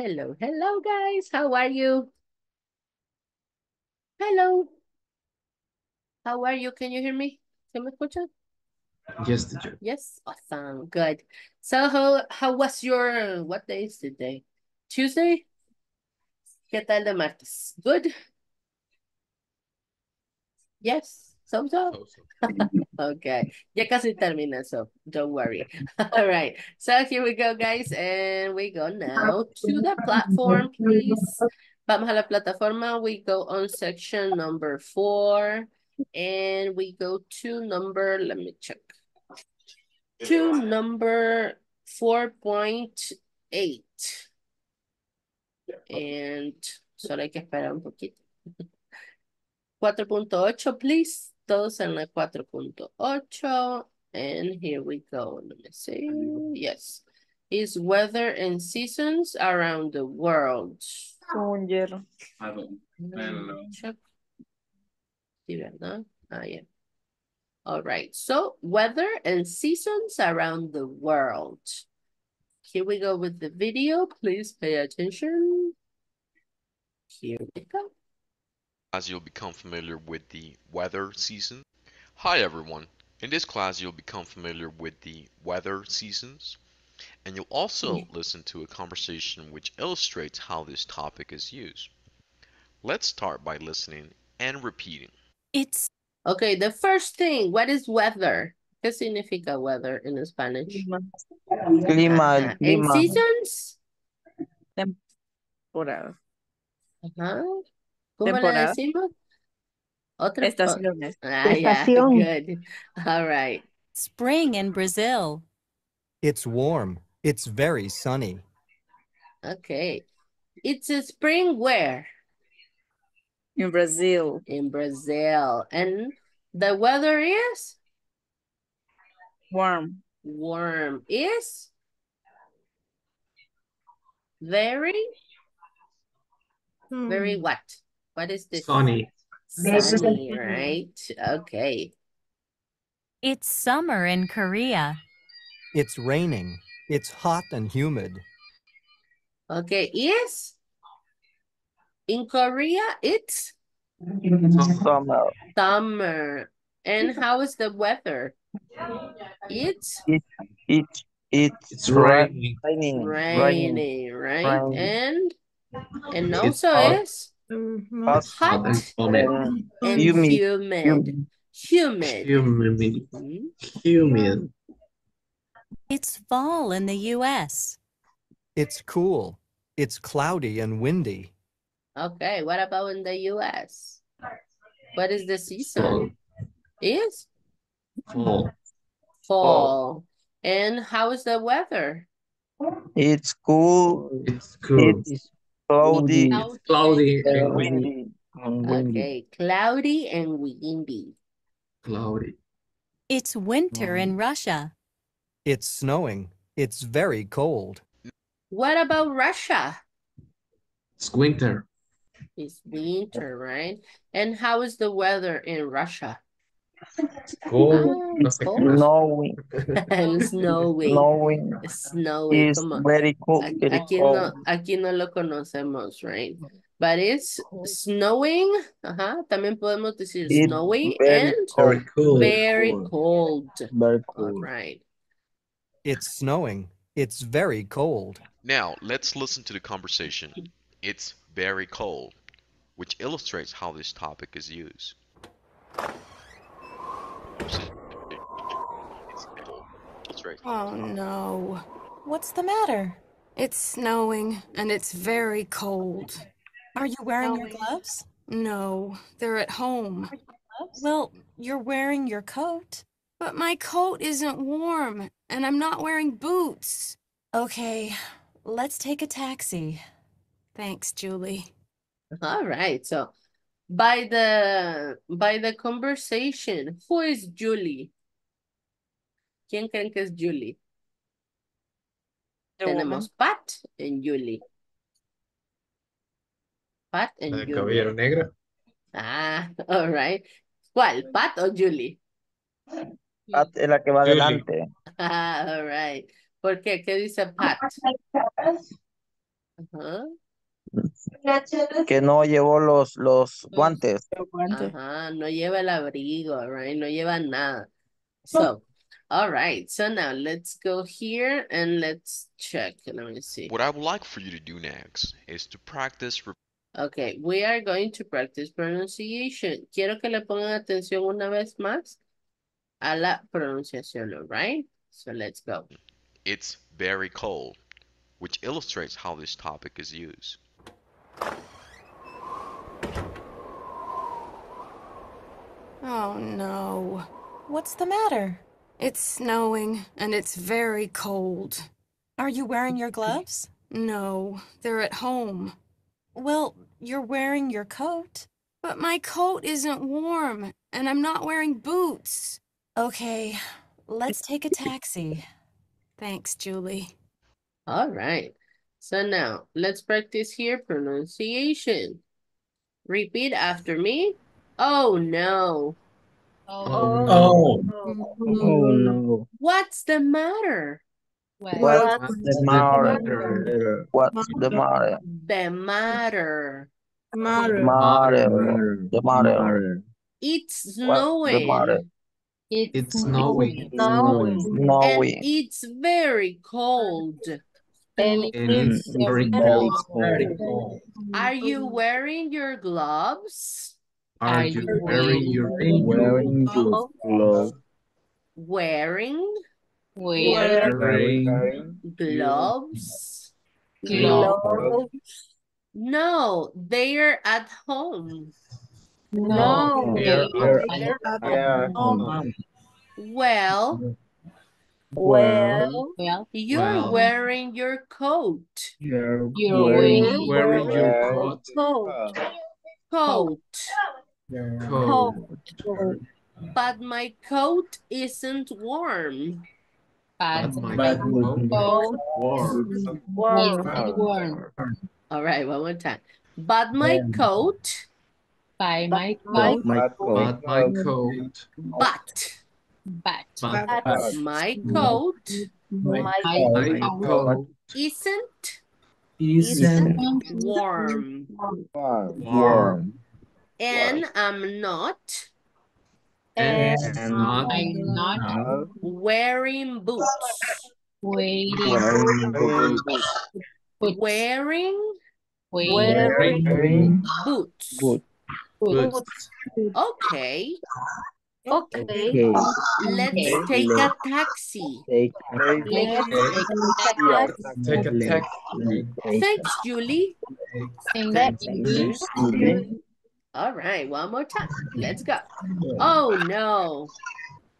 Hello, hello, guys. How are you? Hello. How are you? Can you hear me? ¿Se me escucha? Yes, teacher. Yes, awesome, good. So how, how was your, what day is today? Tuesday? ¿Qué tal de martes? Good? Yes, so so? okay, ya casi termina, so don't worry. All right, so here we go, guys, and we go now to the platform, please. Vamos a la plataforma, we go on section number four, and we go to number, let me check. To number 4.8. And solo hay que esperar un poquito. 4.8, please. Todos en la 4.8. And here we go. Let me see. Yes. Is weather and seasons around the world. Hierro. Check. Sí, ¿verdad? Ah, yeah. All right. So weather and seasons around the world. Here we go with the video. Please pay attention. Here we go. As you'll become familiar with the weather season. Hi everyone. In this class you'll become familiar with the weather seasons and you'll also mm-hmm. listen to a conversation which illustrates how this topic is used. Let's start by listening and repeating. It's Okay, the first thing, what is weather? ¿Qué significa weather in Spanish? Clima. Clima, ah, Ajá. And clima. seasons? Temporada. Ajá. ¿Cómo le Temporada. decimos? Otra Estaciones. Ah, yeah, Estación. good. All right. spring in Brazil. It's warm. It's very sunny. Okay. It's a spring where? In Brazil. In Brazil. And the weather is Warm. warm. Is very, very what? What is this? Sunny. Sunny, right? Okay. It's summer in Korea. It's raining. It's hot and humid. Okay. yes. in Korea, it's Summer. summer. And how is the weather? It's It, it, it's It's raining. raining. raining, right? Raining. And and It's also hot. is Mm-hmm. Hot hot And humid. and and humid. humid. humid. Humid. Humid. Humid. It's fall in the U.S. It's cool. It's cloudy and windy. Okay, what about in the US? What is the season? Fall. Is Fall. fall. And how is the weather? It's cool. It's cool. It's cloudy cloudy and and windy. windy. And windy. Okay, cloudy and windy. Cloudy. It's winter in Russia. It's snowing. It's very cold. What about Russia? It's winter. It's winter, right? And how is the weather in Russia? Cold. Ah, No sé qué Snowing. snowing. Snowing. Snowing. It's very cold. A- Very Aquí no, aquí no lo conocemos, right? But it's snowing. Ajá. También podemos decir It's snowy very and cold. Very cool. very cold. cold. Very cold. right. It's snowing. It's very cold. Now let's listen to the conversation. It's very cold, which illustrates how this topic is used. It's cold. Illustrates Oh no. What's the matter? It's snowing and it's very cold. Are you wearing your gloves? No, they're at home. Well, you're wearing your coat. But my coat isn't warm and I'm not wearing boots. Okay, let's take a taxi. Thanks, Julie. All right. So by the by the conversation, who is Julie? ¿Quién creen que es Julie? The woman. Tenemos Pat and Julie. Pat and de Julie. cabellera negra. Ah, all right. ¿Cuál? Pat o Julie? Pat es la que va Julie. adelante. Ah, all right. ¿Por qué? ¿Qué dice Pat? Ajá. Que no llevó los, los guantes. Guantes. Ajá, no lleva el abrigo, right? No lleva nada. So, all right. So now let's go here and let's check. Let me see. What I would like for you to do next is to practice Okay, we are going to practice pronunciation. Quiero que le pongan atención una vez más a la pronunciación, all right? So let's go. it's very cold, which illustrates how this topic is used. Oh no. What's the matter? It's snowing and it's very cold. Are you wearing your gloves? No, they're at home. Well, you're wearing your coat. But my coat isn't warm and I'm not wearing boots. Okay, let's take a taxi. Thanks, Julie. All right. So now let's practice here pronunciation. Repeat after me. Oh no. Oh, Oh, oh, oh no. What's the matter? What's What's the the matter? matter? What's the matter? The matter. Matter. Matter. The matter. It's snowing. matter? It's snowing. And Snowing. it's very cold. And it's very cold. Very cold. Are you wearing your gloves? Are you wearing your Wearing your clothes. Wearing wearing gloves? gloves? No, they're at home. No. They're They're at at home. Well, Well, you're Well. wearing your coat. you're Wearing, wearing your Well. coat. Coat. Coat. But my coat isn't warm. But my coat warm. Warm. Warm. All right, one more time. But my coat, By my But coat, my But coat. my coat. but but But my coat my my coat coat isn't isn't warm. warm. And I'm not And not I'm not wearing boots. waiting, Wearing boots. put, Wearing waiting, wearing boots. Boots. boots. Okay, Okay. let's take a taxi. Take let's Take a taxi. Thanks, Julie. Thank you. All right, one more time. Let's go. Oh no.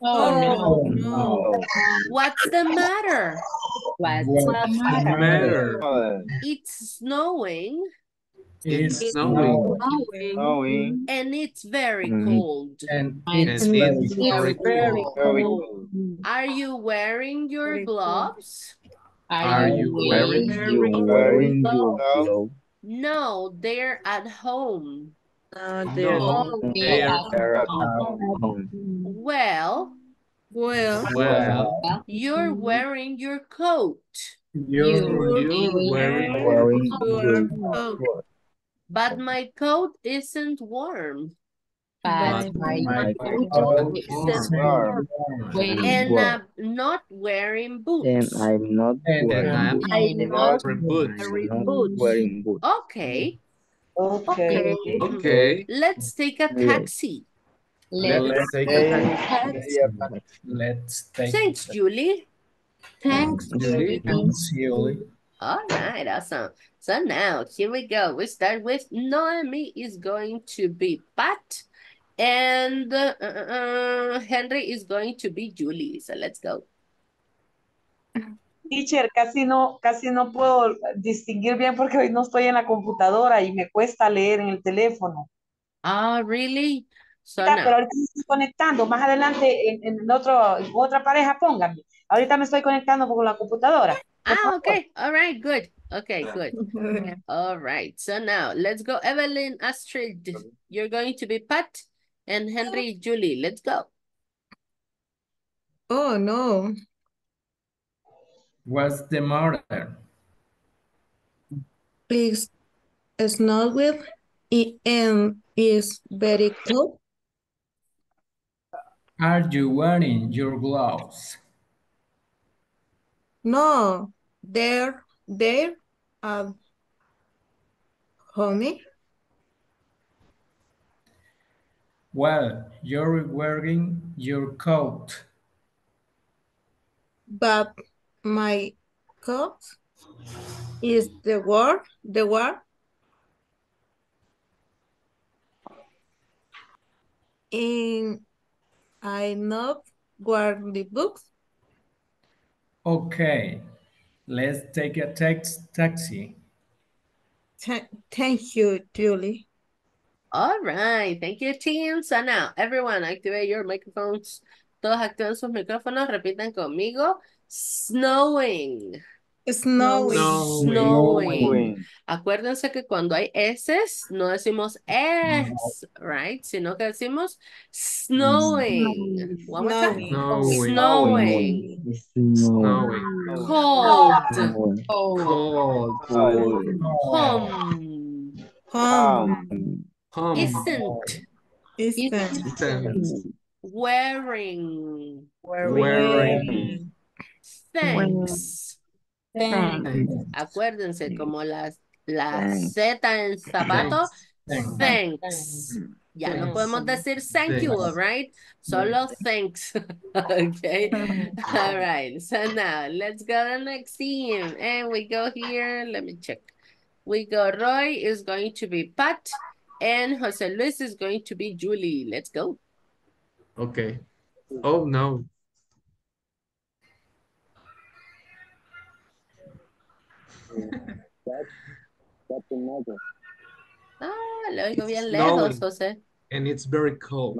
Oh, oh no, No. What's the matter? what's What's the the matter? matter? It's snowing It's snowing. Snowing. and it's very Mhm. cold. And And it's very very cold. Very cold. Are you wearing your Very gloves? Are you wearing You're wearing your gloves? No, they're at home. No, they're No, They they're They're at home. home. Well, well. well. you're wearing your coat, You're, you're wearing Wearing Your your coat. clothes. But my coat isn't warm. But my My coat coat is is warm. waiting, And Well. I'm not wearing And boots. I'm not And wearing I'm boots. I'm not not wearing boots. I'm not wearing boots. Okay, Okay. Okay, let's take a Yeah. taxi. let's let's take a taxi. Let's take Thanks, Julie. Thanks, Julie. Thanks, Julie. All right, awesome. So now here we go. We start with Noemi is going to be Pat, and uh, uh, uh, Henry is going to be Julie. So let's go. Teacher, casi no, casi no puedo distinguir bien porque hoy no estoy en la computadora y me cuesta leer en el teléfono. Ah, really? So pero ahorita me estoy conectando. Más adelante en, en otro, en otra pareja, pónganme. Ahorita me estoy conectando con la computadora. Ah, okay. All right, good. Okay, good. All right. So now let's go. Evelyn, Astrid, you're going to be Pat, and Henry, Julie. Let's go. Oh, no. What's the matter? It's snowing i- and it's very cold. Are you wearing your gloves? No, there, there, uh, honey. Well, you're wearing your coat. But my coat is the word, the word. And I not wear the books. Okay, let's take a tax taxi. Th- Thank you, Julie. All right, thank you, team. So now, everyone, activate your microphones. Todos activen sus micrófonos, repitan conmigo. Snowing. Snowing. Snowing. Acuérdense que cuando hay S, no decimos S, right? Sino que decimos snowing. Snowing. Snowing. Snowing. Cold. Cold. Home. Home. Home. Isn't. Isn't. Wearing. Wearing. Thanks. Acuérdense, como la, la Z en zapato, Thanks. thanks. Ya no Thanks. podemos decir thank you, Thanks. right? Solo thanks. okay. All right. So now let's go to the next team. And we go here. Let me check. We go Roy is going to be Pat. And Jose Luis is going to be Julie. Let's go. Okay. Oh no. Ah, lo oigo bien It's lejos, snowing. José. And it's very cold.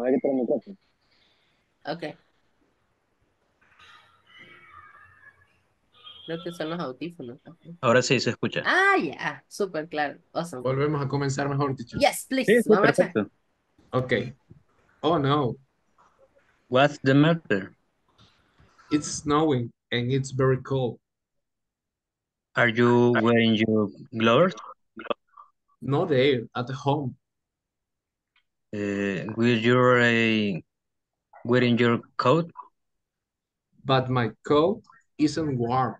Ok. Creo que son los audífonos. Ahora sí se escucha. Ah, ya. Súper claro. Awesome. Volvemos a comenzar mejor, teacher. Yes, please. Sí, sí, perfecto. Okay. Oh no. What's the matter? It's snowing and it's very cold. Are you wearing your gloves? No there, at home. Uh, will you uh, wearing your coat? But my coat isn't warm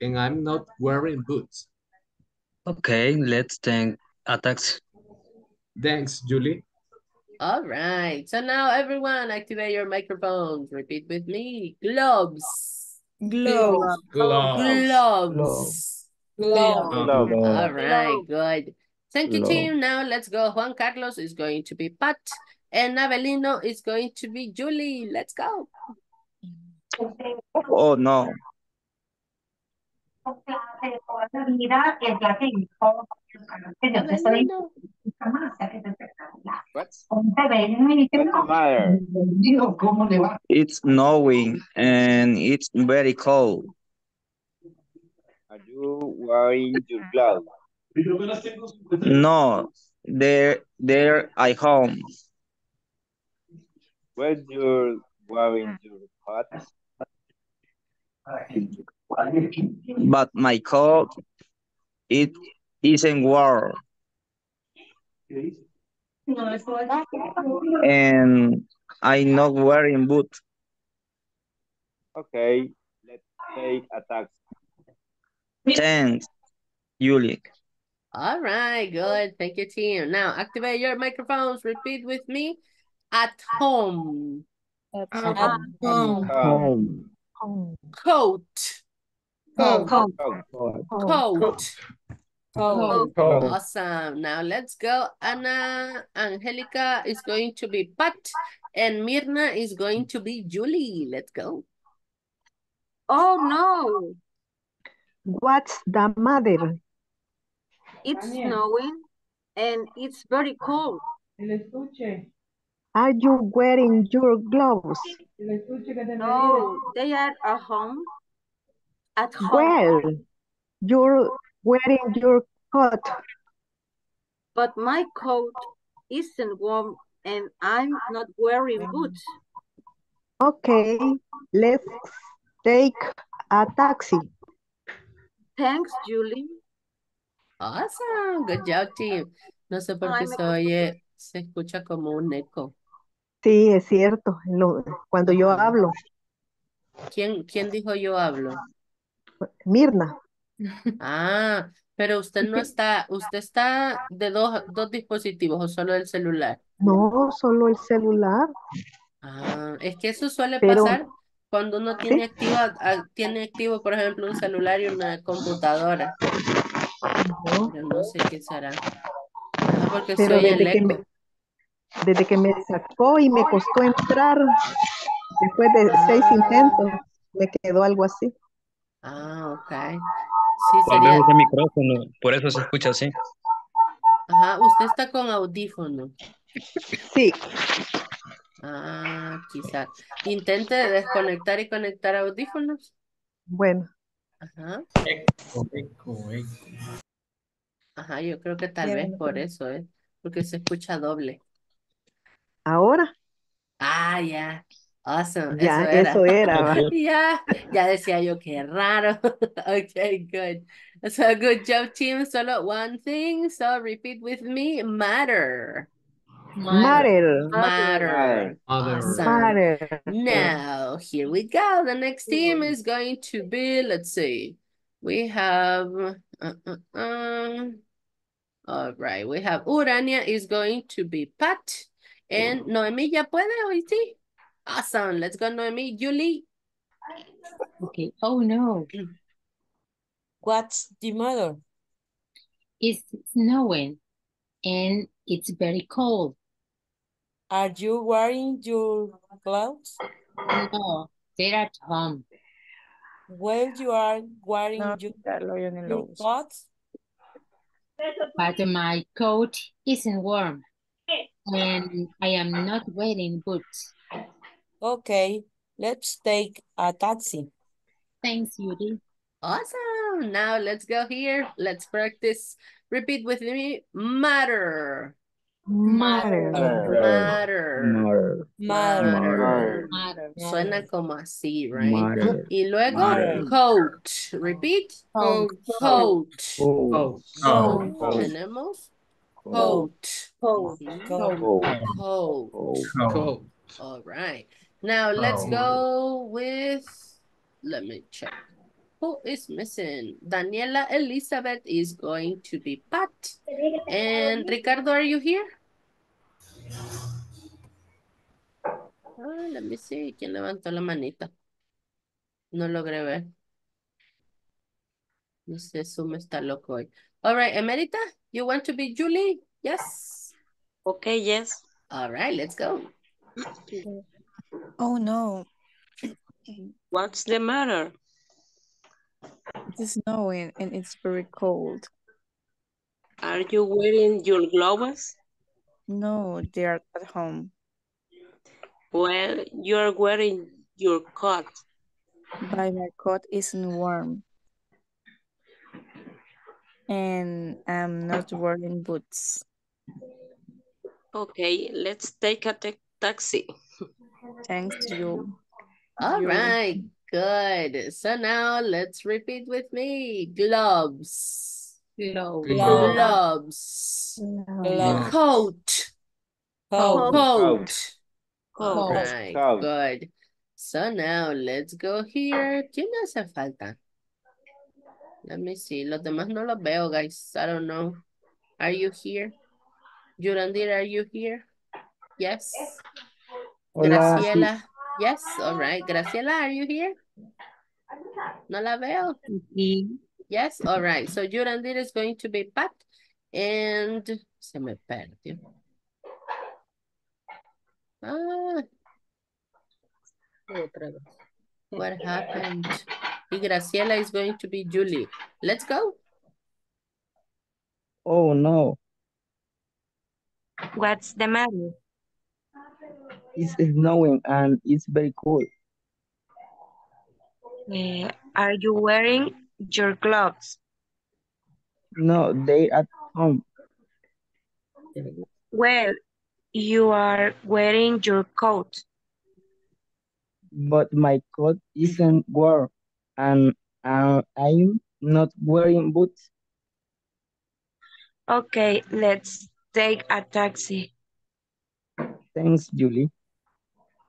and I'm not wearing boots. Okay, let's take a taxi. Thanks, Julie. All right. So now everyone activate your microphones. Repeat with me. Gloves. Gloves. Gloves. Gloves. All right, good. Thank you, Gloves. team. Now let's go. Juan Carlos is going to be Pat. And Avelino is going to be Julie. Let's go. Oh no. Avelino. It's snowing and it's very cold. Are you wearing your gloves? No, they're they're at home. Well, you're wearing your coat. But my coat it isn't warm. And I'm not wearing boots. Okay, let's take a taxi. Thanks, Julie. All right, good. Thank you, team. Now activate your microphones. Repeat with me. At home. At home. Home. Coat. Coat. Coat. Coat. Awesome. Now let's go. Anna, Angelica is going to be Pat and Mirna is going to be Julie. Let's go. Oh no, What's the matter? it's snowing and it's very cold. Are you wearing your gloves? No, they are at home. At home. Well, you're wearing your coat. But my coat isn't warm and I'm not wearing boots. Okay, let's take a taxi. Thanks, Julie. Awesome. Good job, team. No sé por Ay, qué me se costó. oye, se escucha como un eco. Sí, es cierto. lo- cuando yo hablo, ¿Quién, quién dijo yo hablo? Mirna, Ah, pero usted no está, usted está de dos, dos dispositivos o solo el celular. no solo el celular, Ah, es que eso suele pero pasar cuando uno sí, tiene activa, ah, tiene activo, por ejemplo, un celular y una computadora. no, Pero no sé qué será. Ajá, porque pero oye el que me, eco. Desde que me sacó y me costó entrar, después de seis intentos, me quedó algo así. ah, ok. Sí, Tal vez sería. ese micrófono, por eso se escucha así. Ajá, usted está con audífono. Sí, Ah, quizás. Intente desconectar y conectar audífonos. bueno, Ajá. Eco, eco, eco. Ajá, yo creo que tal vez por eso, ¿eh? Porque se escucha doble. Ahora Ah, ya. Awesome. ya, Eso eso era. era, va. Ya, ya decía yo, qué raro. Okay, good. So good job, team. Solo one thing. So repeat with me. Matter. Matter, Matter. Other. Awesome. matter, Now, here we go. The next team is going to be, let's see. We have, uh, uh, uh, all right, we have Urania is going to be Pat. Eh, and Noemi ya puede hoy sí. Awesome. Let's go, Noemi. Julie. Okay. Oh no, What's the matter? it's snowing and it's very cold. Are you wearing your clothes? No, they're at home. Well, you are wearing No, your, quitarlo, yo ni lo your uso. clothes? But my coat isn't warm and I am not wearing boots. Okay, let's take a taxi. Thanks, Yuri. Awesome. Now let's go here. Let's practice. Repeat with me. Matter. matter, Matter. Matter. Matter. Matter. Suena como así, right? Matter. Y luego, Matter. coat. Repeat. Coat. Coat. Coat. Tenemos coat. Coat. Coat. Coat. coat. All right. Now let's go with, let me check. Who is missing? Daniela Elizabeth is going to be Pat. And Ricardo, are you here? Ah, let me see. ¿Quién levantó la manita? No logré ver. No sé, Zoom está loco hoy. All right, Emerita, you want to be Julie? Yes. Okay, yes. All right, let's go. Oh no, What's the matter? it's snowing and it's very cold. Are you wearing your gloves? No, they are at home. Well, you're wearing your coat. But my coat isn't warm. And I'm not wearing boots. Okay, let's take a taxi. Thanks to you. All You- right, good. So now let's repeat with me. Gloves. Gloves. Gloves. Glove. Coat. Coat. Coat. All Coat. right, good. So now let's go here. ¿Quién me hace falta? Let me see. Los demás no los veo, guys. I don't know. Are you here? Yurandir, are you here? Yes. Hola, sí. Graciela. Yes, all right. Graciela, are you here? No la veo. Y Yes, all right. So Yurandir is going to be Pat. And se me perdió. Ah, otra vez. what happened? Y Graciela is going to be Julie. Let's go. Oh, no. What's the matter? It's snowing and it's very cold. Uh, are you wearing your gloves? No, they at home. Well, you are wearing your coat. But my coat isn't warm and uh, I'm not wearing boots. Okay, let's take a taxi. Thanks, Julie.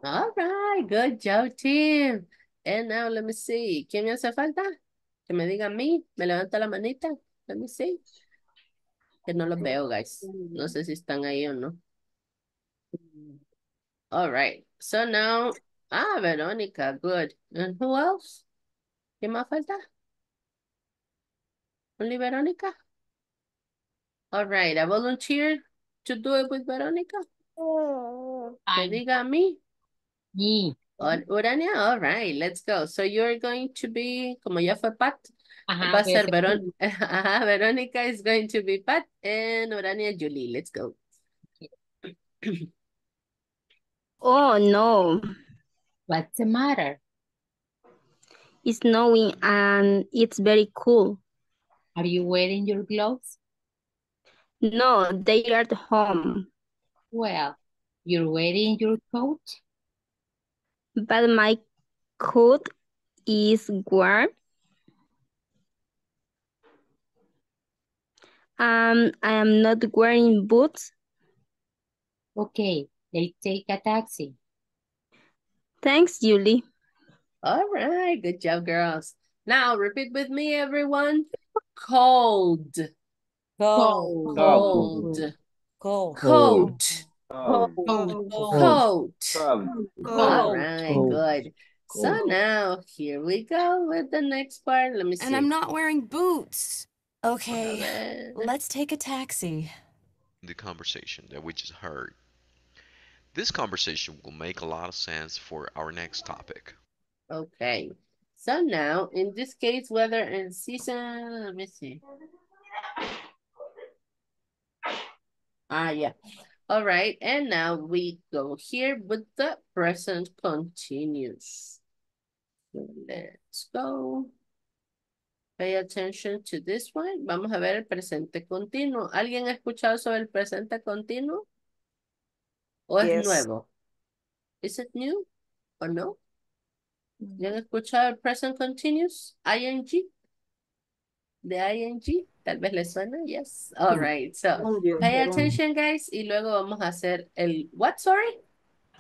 All right, good job, team. And now let me see. ¿Quién me hace falta? Que me diga a mí. Me levanta la manita. Let me see. Que no los veo, guys. No sé si están ahí o no. All right. So now, ah, Verónica, good. And who else? ¿Quién más falta? Only Verónica? All right, I volunteer to do it with Verónica. Oh. Que diga a mí. Me. Or- Urania, all right, let's go. So you're going to be, como ya fue Pat, Ajá, va a voy a ser ser Verón Ajá, Verónica is going to be Pat and Urania Julie. Let's go. Oh no, What's the matter? It's snowing and it's very cool. Are you wearing your gloves? No, they are at home, Well, you're wearing your coat? but my coat is warm. Um, I am not wearing boots. Okay, let's take a taxi. Thanks, Julie. All right, good job, girls. Now repeat with me, everyone. Cold, Cold. cold, Cold. coat, Cold. coat. Cold. All right, good. So now here we go with the next part. Let me see. And I'm not wearing boots. Okay, Okay. let's take a taxi. the conversation that we just heard. This conversation will make a lot of sense for our next topic. Okay. So now, in this case, weather and season, let me see. Ah, yeah. All right, and now we go here with the present continuous. Let's go. Pay attention to this one. Vamos a ver el presente continuo. ¿Alguien ha escuchado sobre el presente continuo? ¿O es nuevo? Is it new or no? ¿Ya han escuchado el present continuous? ING. De ING. Tal vez les suena. Yes. All right. So, pay attention, guys. Y luego vamos a hacer el what, sorry?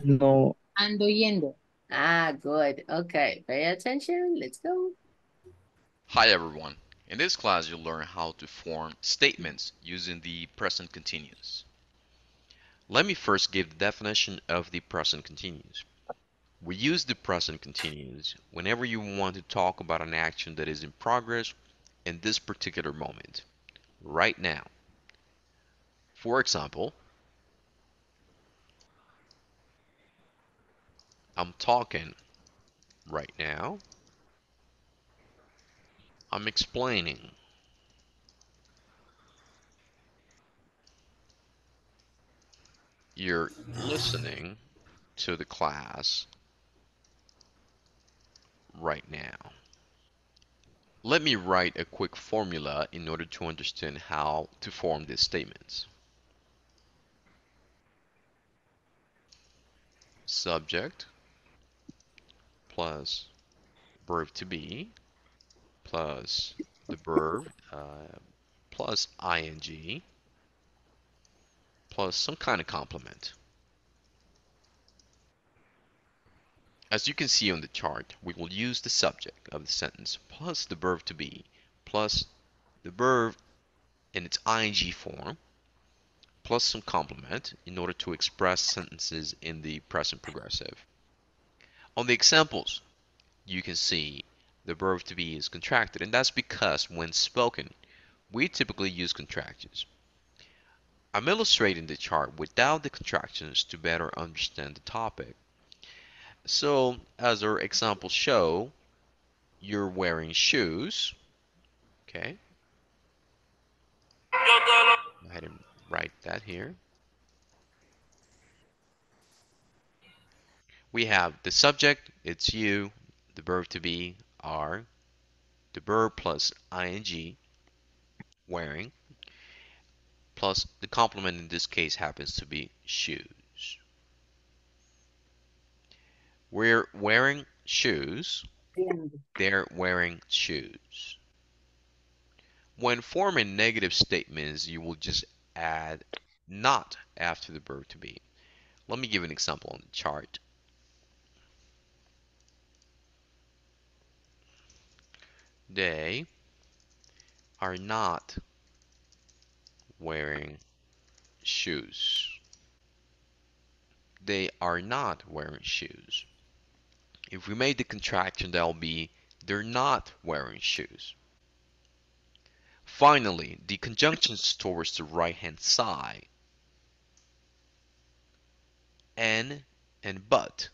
No, Ando yendo. Ah, good. Okay. Pay attention. Let's go. Hi everyone. In this class you'll learn how to form statements using the present continuous. Let me first give the definition of the present continuous. We use the present continuous whenever you want to talk about an action that is in progress in this particular moment, right now. For example, I'm talking right now. I'm explaining. You're listening to the class right now. Let me write a quick formula in order to understand how to form these statements. Subject plus verb to be plus the verb uh, plus ing plus some kind of complement. As you can see on the chart, we will use the subject of the sentence plus the verb to be plus the verb in its ing form plus some complement in order to express sentences in the present progressive. On the examples, you can see the verb to be is contracted, and that's because when spoken, we typically use contractions. I'm illustrating the chart without the contractions to better understand the topic. So, as our examples show, you're wearing shoes. Okay. Go ahead and write that here. We have the subject, it's you, the verb to be, are, the verb plus ing, wearing, plus the complement in this case happens to be shoes. We're wearing shoes. They're wearing shoes. When forming negative statements, you will just add not after the verb to be. Let me give an example on the chart. They are not wearing shoes. They are not wearing shoes. If we made the contraction, that'll be they're not wearing shoes. Finally, the conjunctions towards the right hand side and and but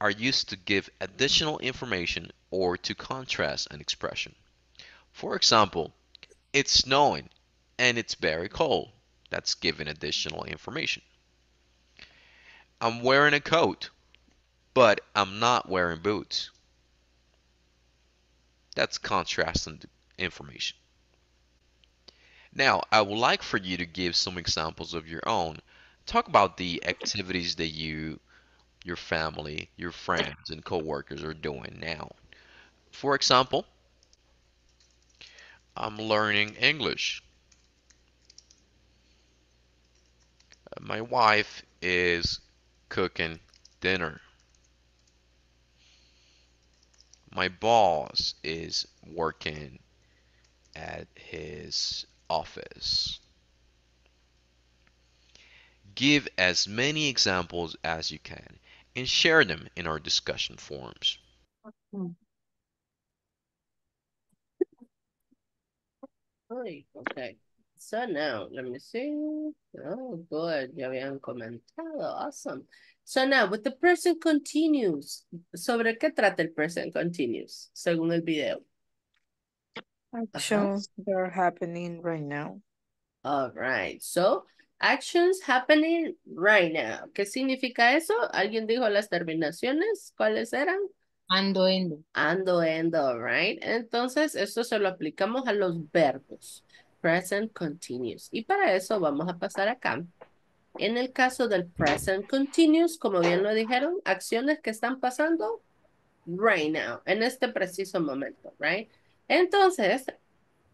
are used to give additional information or to contrast an expression. For example, it's snowing and it's very cold. That's giving additional information. I'm wearing a coat, but I'm not wearing boots. That's contrasting information. Now, I would like for you to give some examples of your own. Talk about the activities that you, your family, your friends, and coworkers are doing now. For example, I'm learning English. Uh, my wife is cooking dinner. My boss is working at his office. Give as many examples as you can and share them in our discussion forums. Okay. So now, let me see. Oh, good. Ya habían comentado. Awesome. So now, with the present continuous, ¿sobre qué trata el present continuous según el video? Actions that are happening right now. All right. So, actions happening right now. ¿Qué significa eso? ¿Alguien dijo las terminaciones? ¿Cuáles eran? Ando, endo. Ando, endo, right? Entonces, esto se lo aplicamos a los verbos. Present continuous. Y para eso vamos a pasar acá. En el caso del present continuous, como bien lo dijeron, acciones que están pasando right now, en este preciso momento, right? Entonces,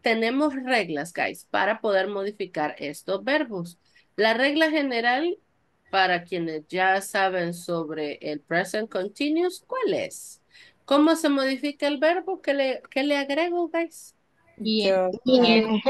tenemos reglas, guys, para poder modificar estos verbos. La regla general, para quienes ya saben sobre el present continuous, ¿cuál es? ¿Cómo se modifica el verbo? ¿Qué le, qué le agrego, guys? Just ING.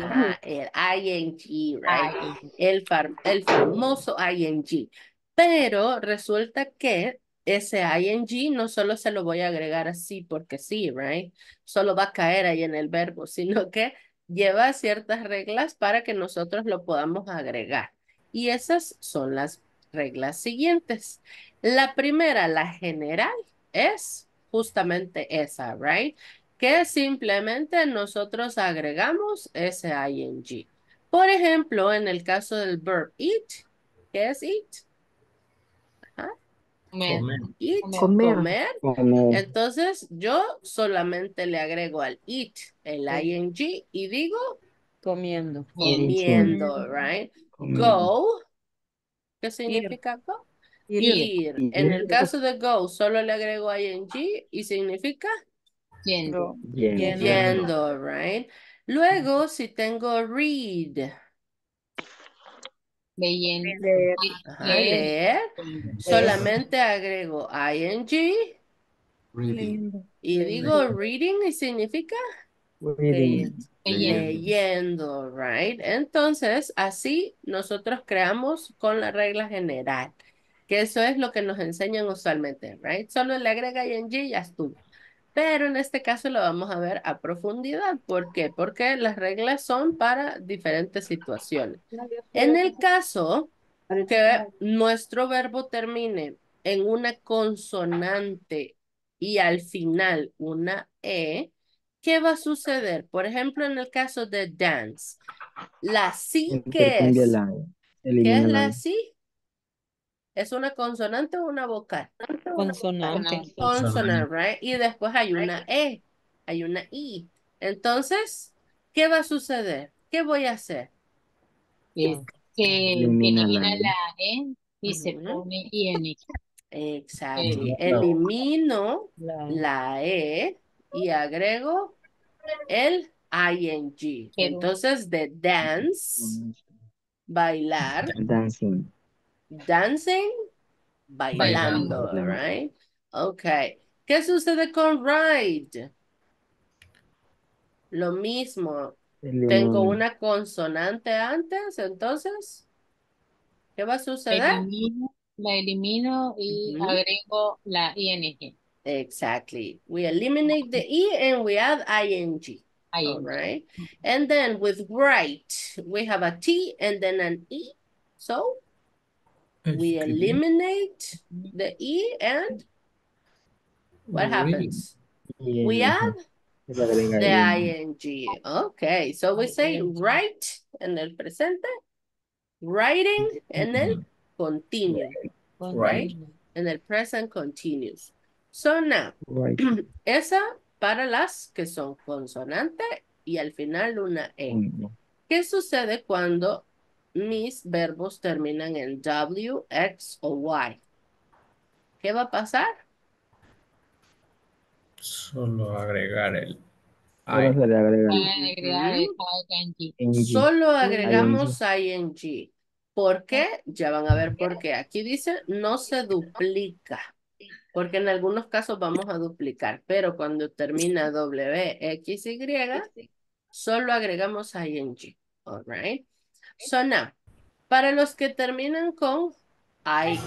Ah, el ING, right? El, far- el famoso ING. Pero resulta que ese ING no solo se lo voy a agregar así porque sí, right? Solo va a caer ahí en el verbo, sino que lleva ciertas reglas para que nosotros lo podamos agregar. Y esas son las reglas siguientes. La primera, la general, es justamente esa, right? Que simplemente nosotros agregamos ese ing. Por ejemplo, en el caso del verb eat, ¿qué es eat? Ajá. Comer. Eat, Comer. comer. Comer. Entonces, yo solamente le agrego al eat el ing y digo comiendo. comiendo, right? Go, ¿qué significa go? Ir. Ir. En el caso de go, solo le agrego ing y significa Yendo. Yendo. yendo, right? Luego, si tengo read, Leyendo. Leer. ajá, Leer. leer, solamente agrego ing Reading. y digo reading y significa Reading. Leyendo. leyendo, right? Entonces, así nosotros creamos con la regla general, que eso es lo que nos enseñan usualmente, right? Solo le agrega ing y ya estuvo. Pero en este caso lo vamos a ver a profundidad. ¿Por qué? Porque las reglas son para diferentes situaciones. En el caso que nuestro verbo termine en una consonante y al final una E, ¿qué va a suceder? Por ejemplo, en el caso de dance, la sí, ¿qué Intercambia es? la. ¿Qué es la la E. sí? ¿Es una consonante o una vocal? Consonante. Consonant, right? Y después hay una E, hay una I. Entonces, ¿qué va a suceder? ¿Qué voy a hacer? Que, que Elimina elimina la E. la E y se pone IN. Exactly. Eh, Elimino La- la E y agrego el ing. Entonces, de dance, bailar, Dancing. Dancing, bailando, Bailando. right? Okay. ¿Qué sucede con ride? Lo mismo. Tengo una consonante antes, entonces, ¿qué va a suceder? Elimino, la elimino y Ujú. agrego la ing. Exactly. We eliminate the E and we add ing. All ing. right. And then with right, we have a T and then an E. So we eliminate the E and what happens? We add the ing. Okay. So we say write en el presente, writing, and then continue. Right? En el present continuous. So now, Right. esa para las que son consonante y al final una E. ¿Qué sucede cuando mis verbos terminan en W, X o Y? ¿Qué va a pasar? Solo agregar el Solo agregar el agregamos ing. ¿Por qué? Ya van a ver por qué. Aquí dice no se duplica. Porque en algunos casos vamos a duplicar. Pero cuando termina W, X, Y, solo agregamos ing. All right. So now, para los que terminan con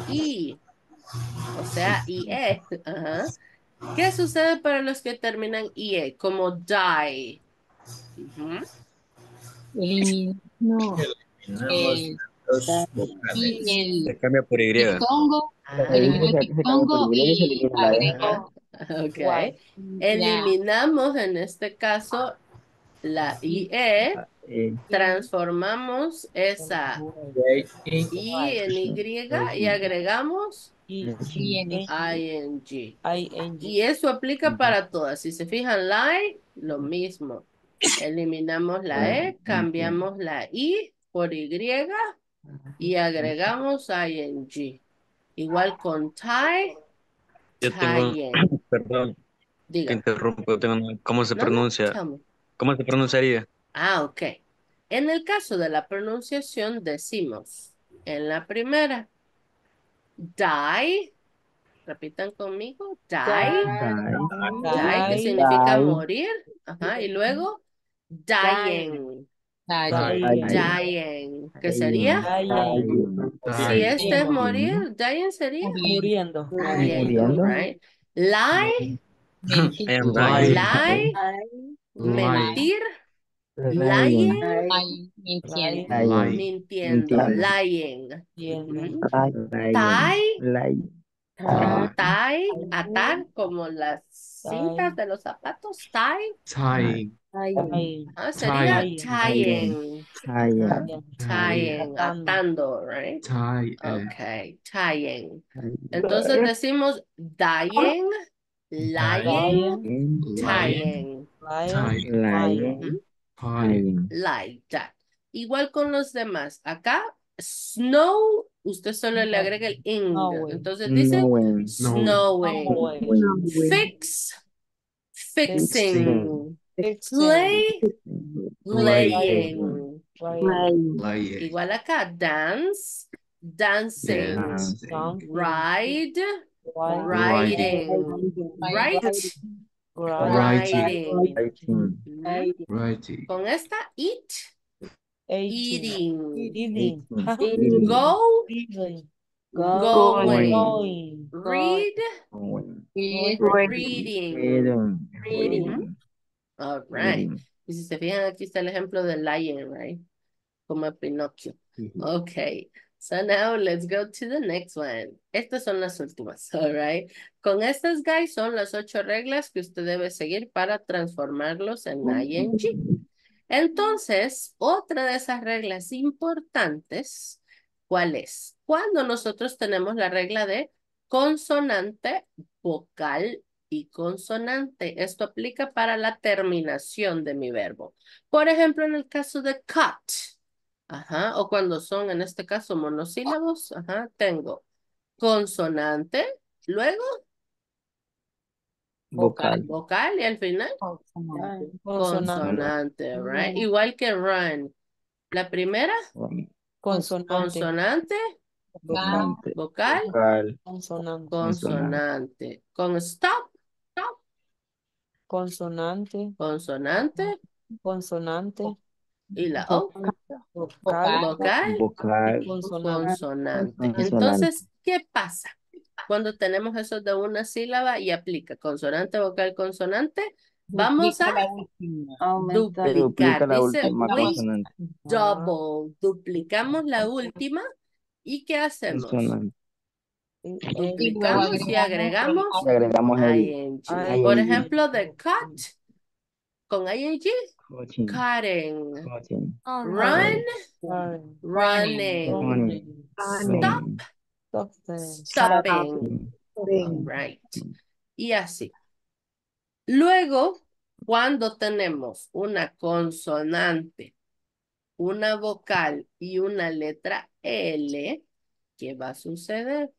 IE, o sea, IE, ajá. ¿Qué sucede para los que terminan IE? Como die. Vocales. el Se cambia por Y. elimino el Y y la E. agrego Ok. la- Eliminamos en este caso la IE, Eh, transformamos esa I en Y y agregamos ing. Y eso aplica para todas. Si se fijan, lie, lo mismo. Eliminamos la E, cambiamos la I por Y y agregamos ing. Igual con tie, Yo tengo, perdón, Diga. interrumpo. tengo ¿Cómo se No, pronuncia? ¿Cómo se pronunciaría? Ah, ok. En el caso de la pronunciación decimos en la primera, die, repitan conmigo, die, die, que significa Die. morir, ajá, y luego dying, Dying. dying, que sería, si este es morir, dying sería Muriendo. muriendo, Muriendo. right? Lie, dying. lie, mentir, lying, Lying, mintiendo. Lying. mintiendo, lying. Lying. Tie. Lying. Ajá, tie, atar, como las cintas de los zapatos, tie. Tying. Ah, sería Tie. tying, tying, atando, right? Tie. eh, Okay, tying. Entonces decimos dying, lying, tying. Tie. Like that. Igual con los demás. Acá, snow, usted solo le agrega el ing. Entonces dice Snowing. snowing. Fix, fixing. Play, playing. Lying. Igual acá, dance, dancing. Ride, riding. Right, Writing. Writing. Ujú. Writing. Con esta, eat, eating. Eating. Go, going. Going. Read, Going. reading. Reading. Reading. All right. Reading. Y si se fijan, aquí está el ejemplo de lion, right? Como Pinocchio. Okay. So now let's go to the next one. Estas son las últimas, all right? Con estas, guys, son las ocho reglas que usted debe seguir para transformarlos en ing. Entonces, otra de esas reglas importantes, ¿cuál es? Cuando nosotros tenemos la regla de consonante, vocal y consonante. Esto aplica para la terminación de mi verbo. Por ejemplo, en el caso de cut, ajá, o cuando son, en este caso, monosílabos, ajá, tengo consonante, luego Vocal. Vocal y al final Consonante. consonante, right? Igual que run. La primera, Consonante. consonante, vocal, Vocal. Consonante. consonante. Con stop, Consonante. consonante Consonante. Y la O. Vocal. Vocal, Vocal. Consonante. consonante. Consonante. Entonces, ¿qué pasa? Cuando tenemos eso de una sílaba y aplica consonante, vocal, consonante, vamos a la última. Se duplica duplicar. la Dice, última consonante. double, duplicamos la última y ¿qué hacemos? Consonante. Duplicamos y agregamos Y agregamos el ing. ing. Por ejemplo, de cut con ing, coaching. cutting. Coaching. Run, Running. running. Running. Stop, Stopping. stopping. Right. Y así. Luego, cuando tenemos una consonante, una vocal y una letra L, ¿qué va a suceder?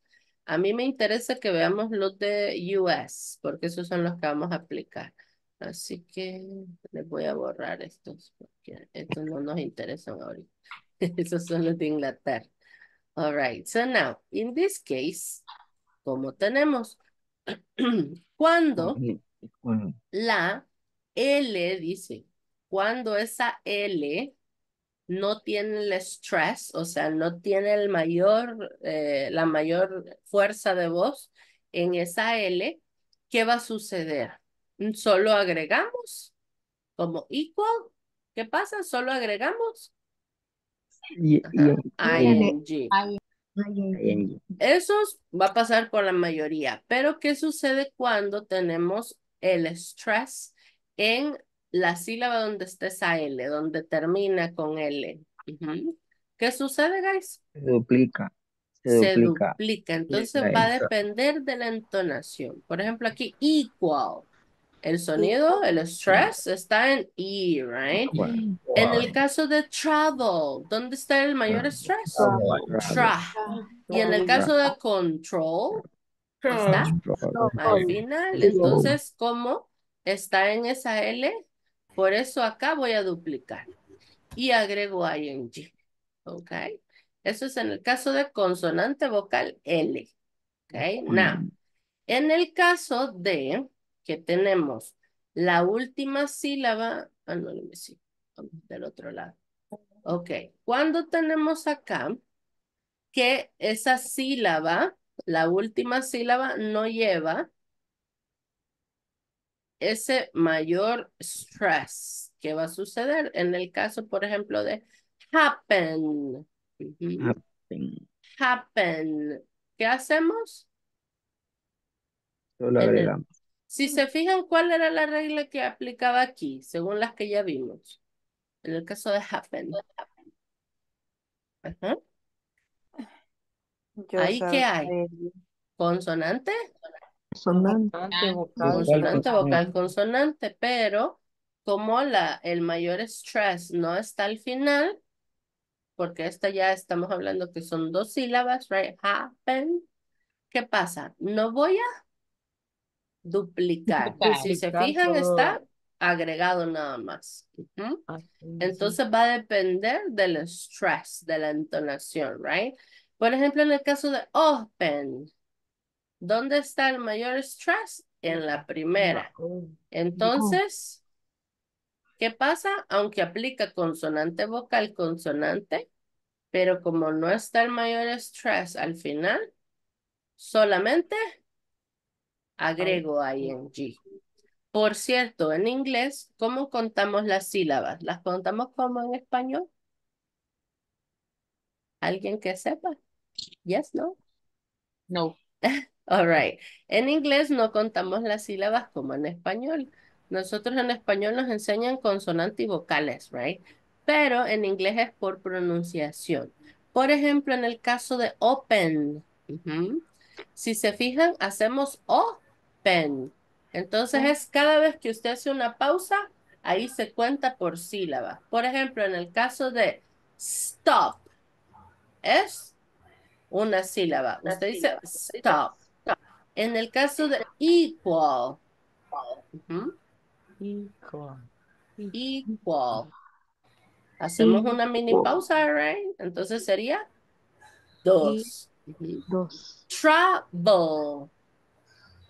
A mí me interesa que veamos los de US, porque esos son los que vamos a aplicar. Así que les voy a borrar estos, porque estos no nos interesan ahorita. Esos son los de Inglaterra. All right, so now, in this case, como tenemos, cuando la L dice, cuando esa L no tiene el stress, o sea, no tiene el mayor, eh, la mayor fuerza de voz en esa L, ¿qué va a suceder? Solo agregamos como equal. ¿Qué pasa? Solo agregamos y, ing. ing. Eso va a pasar con la mayoría, pero ¿qué sucede cuando tenemos el stress en la sílaba donde está esa L, donde termina con L? ¿Qué sucede, guys? Se duplica. Se, Se duplica. duplica, entonces va a depender de la entonación. Por ejemplo, aquí equal. El sonido, el stress está en E, right? Bueno, En el caso de travel, ¿dónde está el mayor stress? Tra. Y en el caso de control, está al final. Entonces, ¿cómo está en esa L? Por eso acá voy a duplicar. Y agrego ing. ¿Ok? Eso es en el caso de consonante vocal L. ¿Ok? Now, en el caso de que tenemos la última sílaba, ah, no, see. Vamos del otro lado. Ok, cuando tenemos acá que esa sílaba, la última sílaba no lleva ese mayor stress. ¿Qué va a suceder? En el caso, por ejemplo, de happen. Happen. Happen. ¿Qué hacemos? Solo agregamos. Si se fijan, ¿cuál era la regla que aplicaba aquí, según las que ya vimos? En el caso de happen. Ajá. ¿Ahí qué hay? Consonante. Consonante, vocal. Consonante, vocal, consonante, pero como la, el mayor stress no está al final, porque esta ya estamos hablando que son dos sílabas, right? Happen. ¿Qué pasa? No voy a duplicar. Duplicar. Si se fijan, todo. está agregado nada más. Entonces va a depender del stress, de la entonación, right? Por ejemplo, en el caso de open, ¿dónde está el mayor stress? En la primera. Entonces, ¿qué pasa? Aunque aplica consonante vocal, consonante, pero como no está el mayor stress al final, solamente agrego ing. Por cierto, en inglés, ¿cómo contamos las sílabas? ¿Las contamos como en español? ¿Alguien que sepa? Yes, no? No. All right. En inglés no contamos las sílabas como en español. Nosotros en español nos enseñan consonantes y vocales, right? Pero en inglés es por pronunciación. Por ejemplo, en el caso de open, si se fijan, hacemos Entonces es cada vez que usted hace una pausa, ahí se cuenta por sílaba. Por ejemplo, en el caso de stop, es una sílaba. Usted dice stop. En el caso de equal. Equal. Equal. Hacemos una mini pausa, right? Entonces sería dos. Dos. Travel.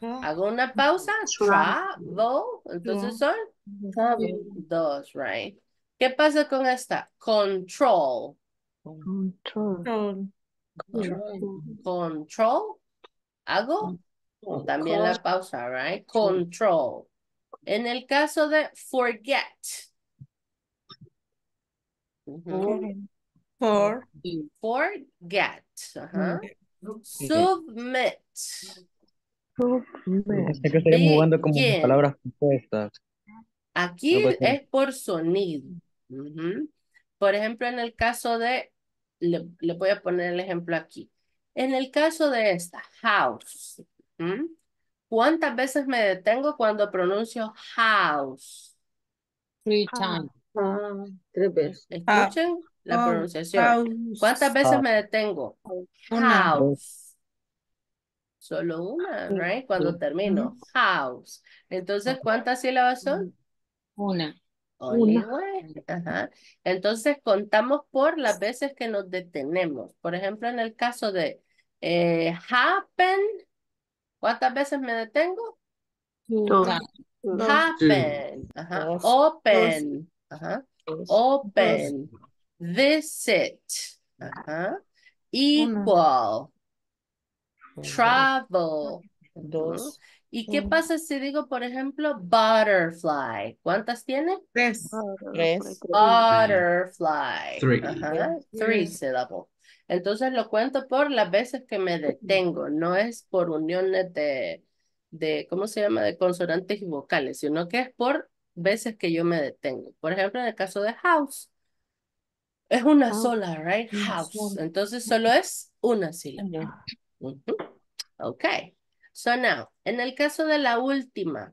Hago una pausa. Travel. Entonces son dos, right? ¿Qué pasa con esta? Control. Control. Control. Hago también la pausa, right? Control. En el caso de forget. For. Forget. Ajá. Submit. Este que estoy jugando como palabras compuestas. Aquí es por sonido. Por ejemplo, en el caso de, le, le voy a poner el ejemplo aquí. En el caso de esta, house. ¿Cuántas veces me detengo cuando pronuncio house? Three times. Ah, tres veces. Escuchen la house, pronunciación. house. ¿Cuántas veces me detengo? Una. House. Solo una, right? Cuando termino. House. Entonces, ¿cuántas sílabas son? Una. Only. Ajá. Entonces contamos por las veces que nos detenemos. Por ejemplo, en el caso de eh, happen, ¿cuántas veces me detengo? Two Dos. Happen. Ajá. Open. Ajá. Open. Visit. Ajá. Equal. Travel. Ujú. ¿Y qué pasa si digo, por ejemplo, butterfly? ¿Cuántas tiene? Tres. Tres. Butterfly. Three. Ajá. Three syllable. Entonces lo cuento por las veces que me detengo. No es por uniones de, de, ¿cómo se llama? De consonantes y vocales, sino que es por veces que yo me detengo. Por ejemplo, en el caso de house. Es una sola, right? House. Entonces solo es una sílaba. Ujú. Ok. So now, en el caso de la última,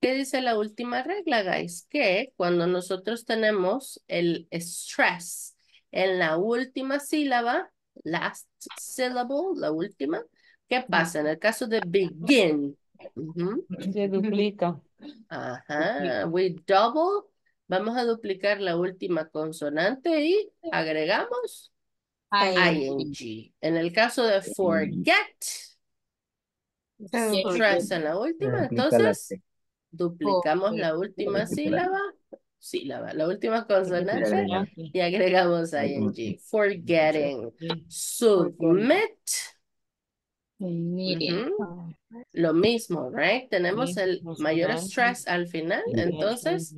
¿qué dice la última regla, guys? Que cuando nosotros tenemos el stress en la última sílaba, last syllable, la última, ¿qué pasa? En el caso de begin, Se duplica. ajá, we double, vamos a duplicar la última consonante y agregamos ing. En el caso de forget, stress en la última, entonces duplicamos la última sílaba, sílaba, la última consonante y agregamos ing. Forgetting. Submit. Lo mismo, right? Tenemos el mayor stress al final, entonces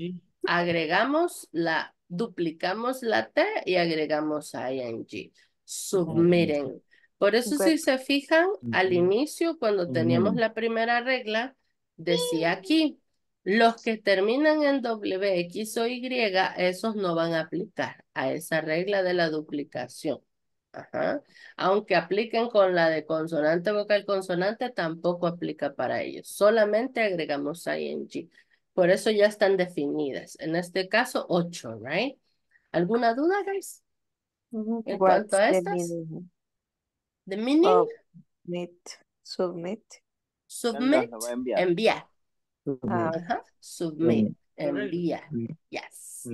agregamos la, duplicamos la T y agregamos ing. Submitting. Por eso si se fijan, al inicio, cuando teníamos la primera regla, decía aquí, los que terminan en W, X o Y, esos no van a aplicar a esa regla de la duplicación. Ajá. Aunque apliquen con la de consonante, vocal, consonante, tampoco aplica para ellos. Solamente agregamos ing. Por eso ya están definidas. En este caso, ocho, right? ¿Alguna duda, guys? En cuanto a estas, meaning the meaning, of submit? Submit. submit, a enviar. enviar. Ah. Submit, enviar. Yes.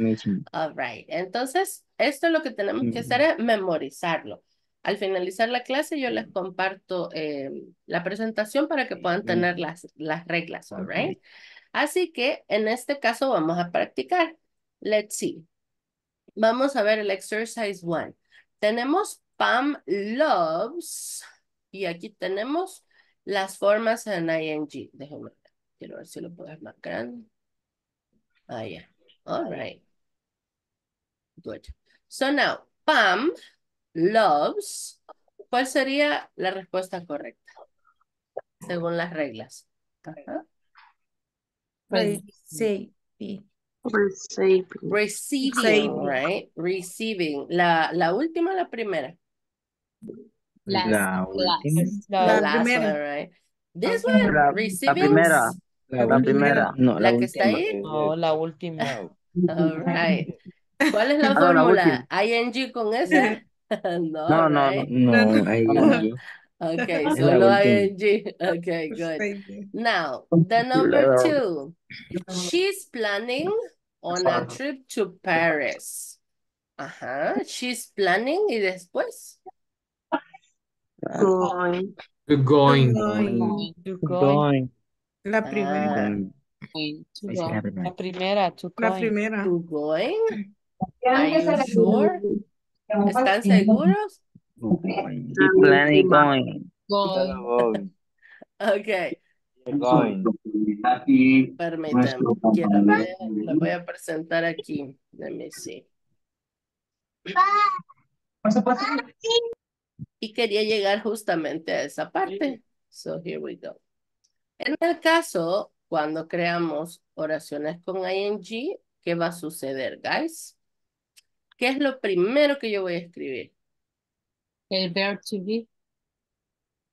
All right. Entonces, esto lo que tenemos que hacer es memorizarlo. Al finalizar la clase, yo les comparto eh, la presentación para que puedan tener las, las reglas, all right? Así que en este caso vamos a practicar. Let's see. Vamos a ver el exercise one. Tenemos Pam loves y aquí tenemos las formas en ing. Déjenme ver. Quiero ver si lo puedo hacer más grande. Ah, ya. All right. Good. So now, Pam loves. ¿Cuál sería la respuesta correcta? Según las reglas. Receiving. Receiving. Right? Receiving. La, la última o la primera? Last La última. La primera. one, right? This one, La, primera. La primera. No, la La que está última. ahí. No, la última. All right. ¿Cuál es la la fórmula? ¿ING con S? no, No, no, right? No. Okay, Es la solo última. ing. Okay, good. Now, the number two. She's planning on a trip to Paris. Ajá, she's planning y después. Going. Going. Going. Going. La primera. Ah, Going to Ahí go. sí, la primera. La primera, to La primera. to going. Are you sure? ¿Están seguros? Okay, Going. permítanme. Quiero ver, lo voy a presentar aquí. Let me see. Y quería llegar justamente a esa parte. So here we go. En el caso, cuando creamos oraciones con ing, ¿qué va a suceder, guys? ¿Qué es lo primero que yo voy a escribir? El verb to be.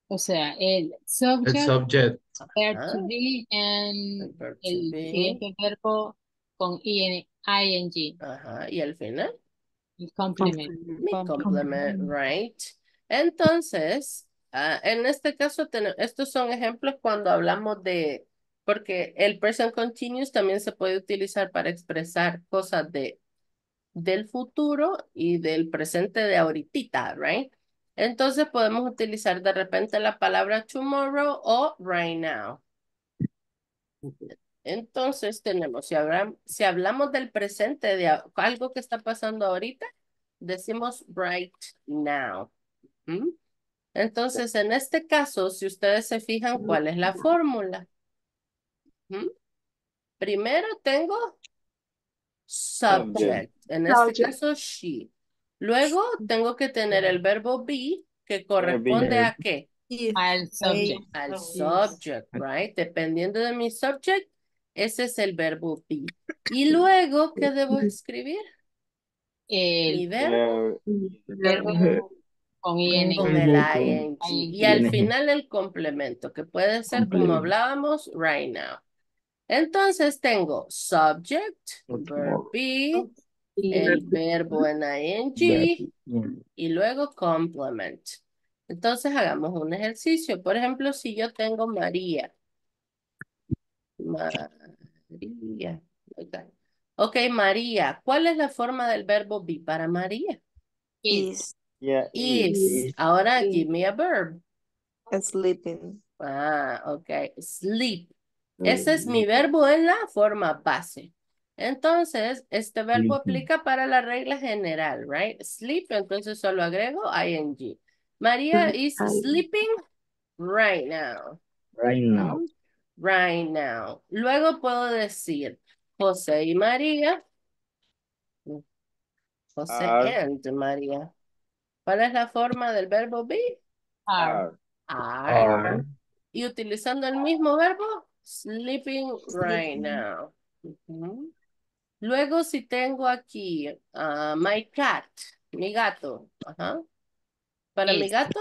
O sea, el El subject, subject. verb to be, and El verb to el be. siguiente verbo con ing. Ajá, y al final, El complement. mi complement, right? Entonces, ah, en este caso, estos son ejemplos cuando hablamos de, porque el present continuous también se puede utilizar para expresar cosas de, del futuro y del presente de ahorita, right? Entonces podemos utilizar de repente la palabra tomorrow o right now. Entonces tenemos, si, hablam- si hablamos del presente de algo que está pasando ahorita, decimos right now. ¿Mm? Entonces, en este caso, si ustedes se fijan, ¿cuál es la fórmula? ¿Mm? Primero tengo subject, en este caso she. Luego tengo que tener el verbo be, que corresponde a qué? Al subject. Al subject, right? Dependiendo de mi subject, ese es el verbo be. Y luego, ¿qué debo escribir? Mi El verbo verbo con ing. con el ing. Y al final el complemento, que puede ser como hablábamos right now. Entonces tengo subject, verb be, el verbo en ing y luego complement. Entonces hagamos un ejercicio. Por ejemplo, si yo tengo María. María. Ok. Ok, María. ¿Cuál es la forma del verbo be para María? Is. Yeah. Is. Ahora, Is. give me a verb. Sleeping. Ah, ok. Sleep. Ese es mi verbo en la forma base. Entonces, este verbo aplica para la regla general, right? Sleep, entonces solo agrego ing. María is sleeping right now. Right now. Right now. Luego puedo decir José y María. José Are. and María. ¿Cuál es la forma del verbo be? Are. Are. Are. Y utilizando el mismo verbo, sleeping right now. Luego si tengo aquí ah, my cat, mi gato. Ajá. Para mi gato,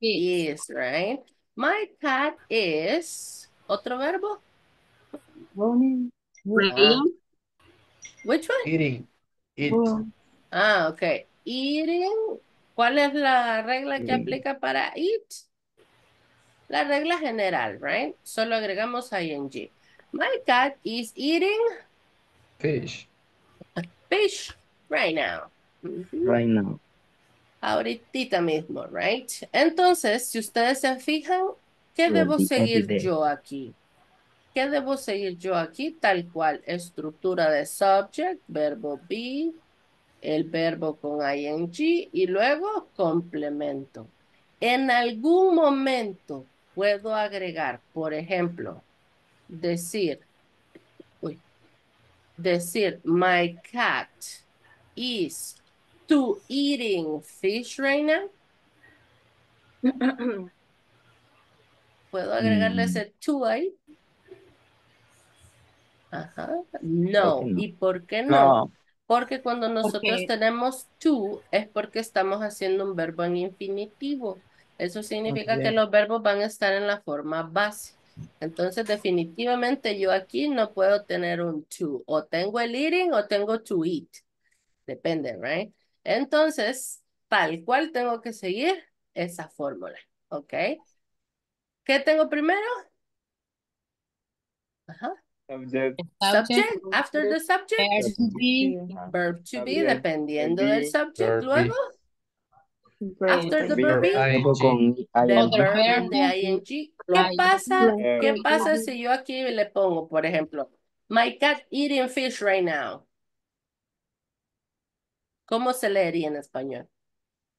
Is. is, right? My cat is, otro verbo. Ah, which one? Eating. Eat. Ah, ok. Eating. ¿Cuál es la regla que aplica para eat? La regla general, right? Solo agregamos ing. My cat is eating Fish. fish right now. Right now. Ahorita mismo, right? Entonces, si ustedes se fijan, ¿qué debo seguir yo aquí? ¿Qué debo seguir yo aquí? Tal cual, estructura de subject, verbo be, el verbo con ing y luego complemento. En algún momento puedo agregar, por ejemplo, decir, decir, my cat is to eating fish right now. ¿Puedo agregarle Mm. ese to ahí? Ajá. No. ¿Y por qué no? No. Porque cuando nosotros tenemos to es porque estamos haciendo un verbo en infinitivo. Eso significa que los verbos van a estar en la forma base. Entonces, definitivamente yo aquí no puedo tener un to. O tengo el eating o tengo to eat. Depende, right? Entonces, tal cual tengo que seguir esa fórmula. ¿ok? ¿Qué tengo primero? Ajá. Subject. Subject, after the subject. Verb to be. Verb to be, dependiendo del subject. verb be. Luego, after the verb Con verb the ing. ¿Qué pasa? ¿Qué pasa si yo aquí le pongo, por ejemplo, my cat eating fish right now? ¿Cómo se leería en español?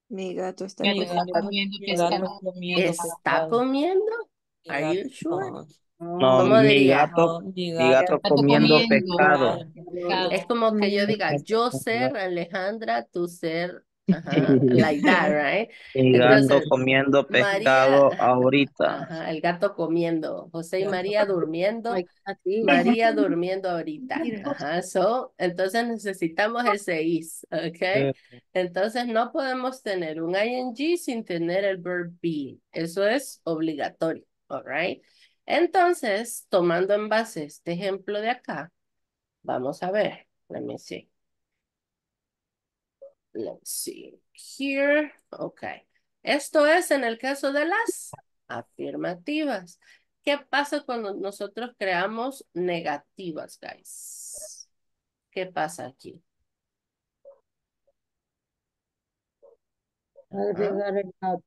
Mi gato está Mi gato está comiendo, comiendo mi gato pescado. comiendo ¿Está comiendo? Mi Are you sure? No, ¿Cómo mi diría? gato, mi gato Gato comiendo comiendo. pescado. Pescado. Es como que yo diga, yo ser Alejandra, tú ser, ajá, like that, right? Mi gato Entonces, comiendo María, pescado ahorita. ajá, el gato comiendo, José y María durmiendo. María durmiendo ahorita, ajá, so, entonces necesitamos ese is, ¿ok? Entonces no podemos tener un ing sin tener el verb be, eso es obligatorio, alright? Entonces, tomando en base este ejemplo de acá, vamos a ver, let me see. Let's see. Here, okay. Esto es en el caso de las afirmativas. ¿Qué pasa cuando nosotros creamos negativas, guys? ¿Qué pasa aquí? Agregar el not.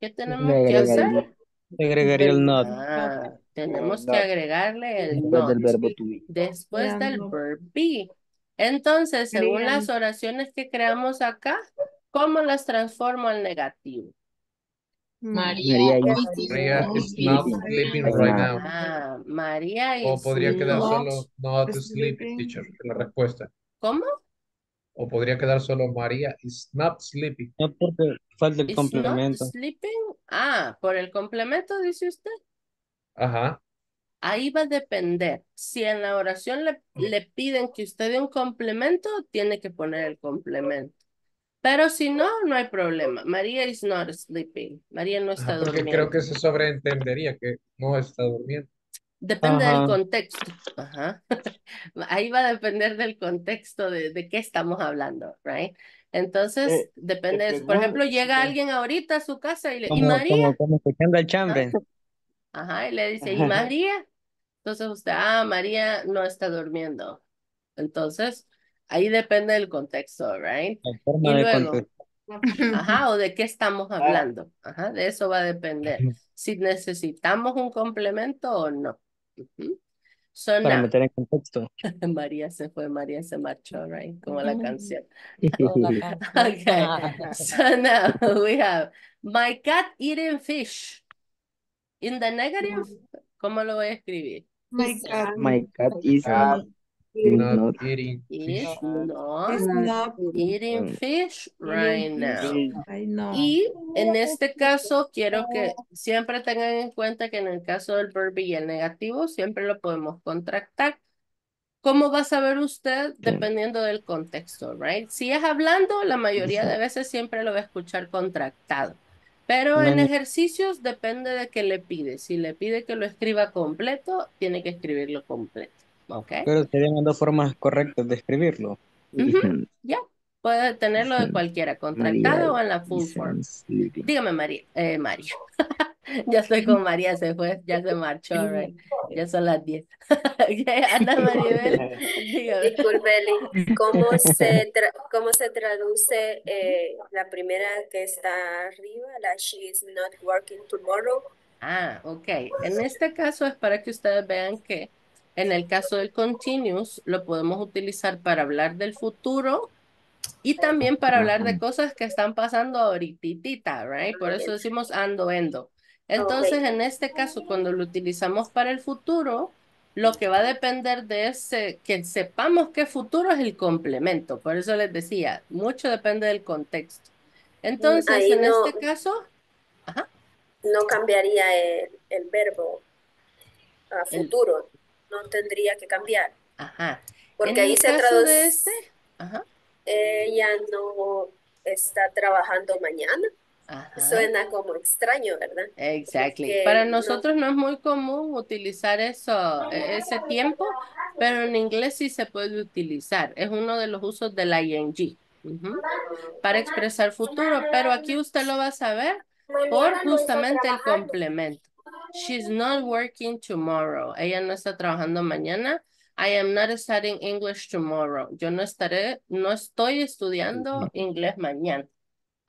¿Qué tenemos que hacer? Agregaría el not Ah, tenemos que not. agregarle el después del not verbo to be. después del no. verb be. Entonces, según las oraciones que creamos acá, ¿cómo las transformo al negativo? María María is María not is not sleeping. Right now. Ah, María O is podría quedar not- solo not sleeping, teacher, la respuesta. ¿Cómo? O podría quedar solo María is not sleeping. No porque falta el Is not complemento. sleeping? Ah, por el complemento, dice usted. Ajá. Ahí va a depender. Si en la oración le, le piden que usted dé un complemento, tiene que poner el complemento. Pero si no, no hay problema. María is not sleeping. María no está Ajá, porque durmiendo. creo que se sobreentendería que no está durmiendo. Depende del contexto. Ajá. Ahí va a depender del contexto de, de qué estamos hablando, right? Entonces, Eh, depende. por ejemplo, llega alguien ahorita a su casa y le, ¿y Como, María? como, como escuchando el chambre. Ajá, y le dice, ¿y María? Entonces usted, ah, María no está durmiendo. Entonces, ahí depende del contexto, right? La forma Y de luego, contestar. ajá, o de qué estamos hablando. Ajá, de eso va a depender. Si necesitamos un complemento o no. So Para now, meter en contexto. María se fue, María se marchó, right? Como la canción. Hola. Okay, so now we have my cat eating fish. In the negative, ¿cómo lo voy a escribir? My cat My cat is not not eating Is fish. not is not. eating fish right now. fish. I know. Y en este caso, quiero que siempre tengan en cuenta que en el caso del verb y el negativo, siempre lo podemos contractar. ¿Cómo va a saber usted? Dependiendo del contexto, right? Si es hablando, la mayoría de veces siempre lo va a escuchar contractado. Pero en ejercicios depende de qué le pide. Si le pide que lo escriba completo, tiene que escribirlo completo, ¿ok? Pero serían dos formas correctas de escribirlo. Ya, puede tenerlo de cualquiera, contractado o en la full form. Dígame, María. Eh, María. ya estoy con María, se fue, ya se marchó, right? Ya son las 10. Ok, Ana Maribel. Disculpe, Eli, ¿cómo se, tra- cómo se traduce eh, la primera que está arriba, la she is not working tomorrow? Ah, ok. En este caso es para que ustedes vean que en el caso del continuous lo podemos utilizar para hablar del futuro y también para hablar de cosas que están pasando ahorita, right? Por eso decimos ando, endo. Entonces, en este caso, cuando lo utilizamos para el futuro, lo que va a depender de ese, que sepamos que futuro es el complemento. Por eso les decía, mucho depende del contexto. Entonces, Ahí en no- este caso, No cambiaría el, el verbo a El- futuro, no tendría que cambiar, ajá. porque ahí se traduce, este, ajá, ella no está trabajando mañana, ajá. suena como extraño, ¿verdad? Exactly. Porque Para no- nosotros no es muy común utilizar eso, e- ese tiempo, pero en inglés sí se puede utilizar. Es uno de los usos del ing ujú, para expresar futuro, pero aquí usted lo va a saber por justamente el complemento. She's not working tomorrow. Ella no está trabajando mañana. I am not studying English tomorrow. Yo no estaré, no estoy estudiando inglés mañana.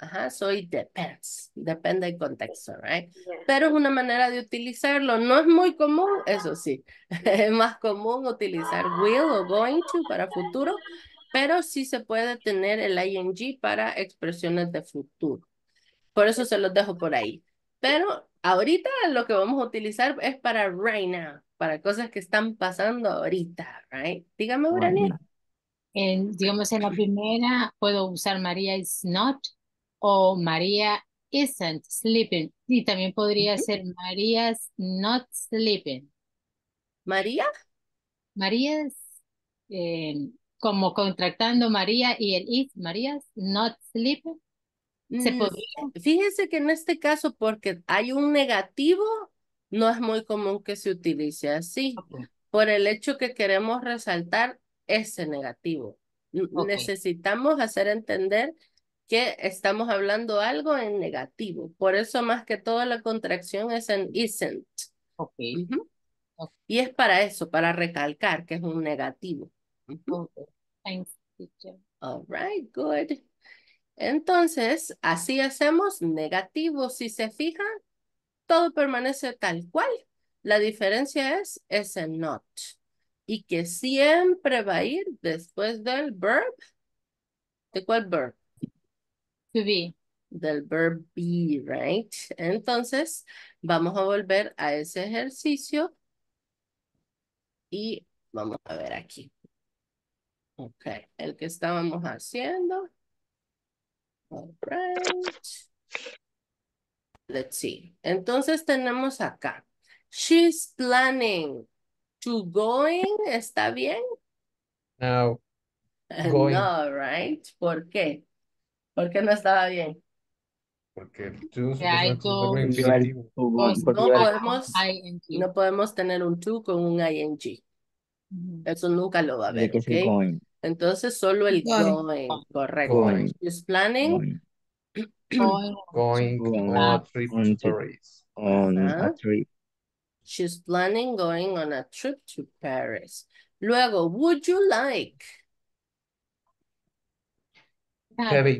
Ajá, so it depends. Depende del contexto, right? Pero es una manera de utilizarlo. No es muy común, eso sí. Es más común utilizar will o going to para futuro, pero sí se puede tener el ing para expresiones de futuro. Por eso se los dejo por ahí. Pero ahorita lo que vamos a utilizar es para right now, para cosas que están pasando ahorita, right? Dígame, Urania. En, digamos, en la primera puedo usar María is not o María isn't sleeping. Y también podría ser María's not sleeping. ¿María? María es eh, como contractando María y el is, María's not sleeping. ¿Se Mm, podría? Fíjese que en este caso, porque hay un negativo, no es muy común que se utilice así, por el hecho que queremos resaltar ese negativo. Necesitamos hacer entender que estamos hablando algo en negativo. Por eso más que todo la contracción es en isn't. Ok. Ujú. Y es para eso, para recalcar que es un negativo. Ok. Thanks, teacher. All right, good. Entonces, así hacemos negativo. Si se fijan, todo permanece tal cual. La diferencia es ese not. Y que siempre va a ir después del verb. ¿De cuál verb? To be. Del verb be, right? Entonces, vamos a volver a ese ejercicio. Y vamos a ver aquí. Ok, el que estábamos haciendo. All right. Let's see. Entonces tenemos acá. She's planning to going. ¿Está bien? Now, Going. No, right? ¿Por qué? ¿Por qué no estaba bien? porque tú Que hay supuestamente es un verbo dos- infinitivo. dos No podemos, ing. no podemos tener un to con un ing. Ujú. Eso nunca lo va a ver. Entonces solo el Going. going, correcto. Going. She's planning Going. Going Going Going on a trip on to to- Paris. On Ajá. a trip. She's planning going on a trip to Paris. Luego, would you like? Heavy.